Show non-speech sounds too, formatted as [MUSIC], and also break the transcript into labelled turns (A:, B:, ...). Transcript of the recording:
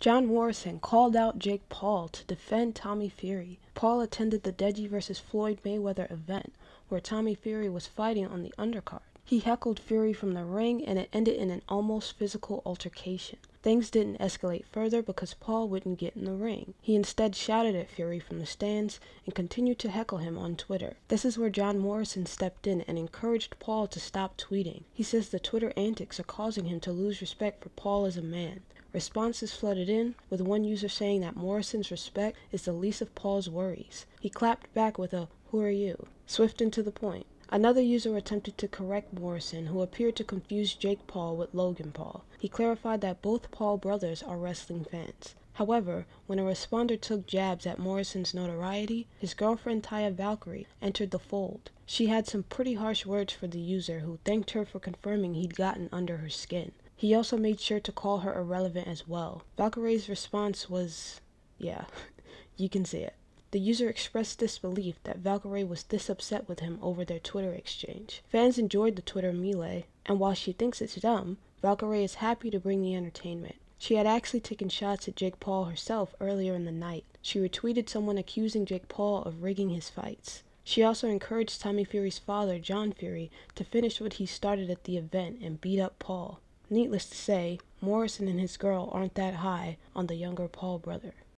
A: John Morrison called out Jake Paul to defend Tommy Fury. Paul attended the Deji vs. Floyd Mayweather event, where Tommy Fury was fighting on the undercard. He heckled Fury from the ring and it ended in an almost physical altercation. Things didn't escalate further because Paul wouldn't get in the ring. He instead shouted at Fury from the stands and continued to heckle him on Twitter. This is where John Morrison stepped in and encouraged Paul to stop tweeting. He says the Twitter antics are causing him to lose respect for Paul as a man. Responses flooded in, with one user saying that Morrison's respect is the least of Paul's worries. He clapped back with a, Who are you? Swift and to the point. Another user attempted to correct Morrison, who appeared to confuse Jake Paul with Logan Paul. He clarified that both Paul brothers are wrestling fans. However, when a responder took jabs at Morrison's notoriety, his girlfriend Taya Valkyrie entered the fold. She had some pretty harsh words for the user, who thanked her for confirming he'd gotten under her skin. He also made sure to call her irrelevant as well. Valkyrie's response was, yeah, [LAUGHS] you can see it. The user expressed disbelief that Valkyrie was this upset with him over their Twitter exchange. Fans enjoyed the Twitter melee, and while she thinks it's dumb, Valkyrie is happy to bring the entertainment. She had actually taken shots at Jake Paul herself earlier in the night. She retweeted someone accusing Jake Paul of rigging his fights. She also encouraged Tommy Fury's father, John Fury, to finish what he started at the event and beat up Paul. Needless to say, Morrison and his girl aren't that high on the younger Paul brother.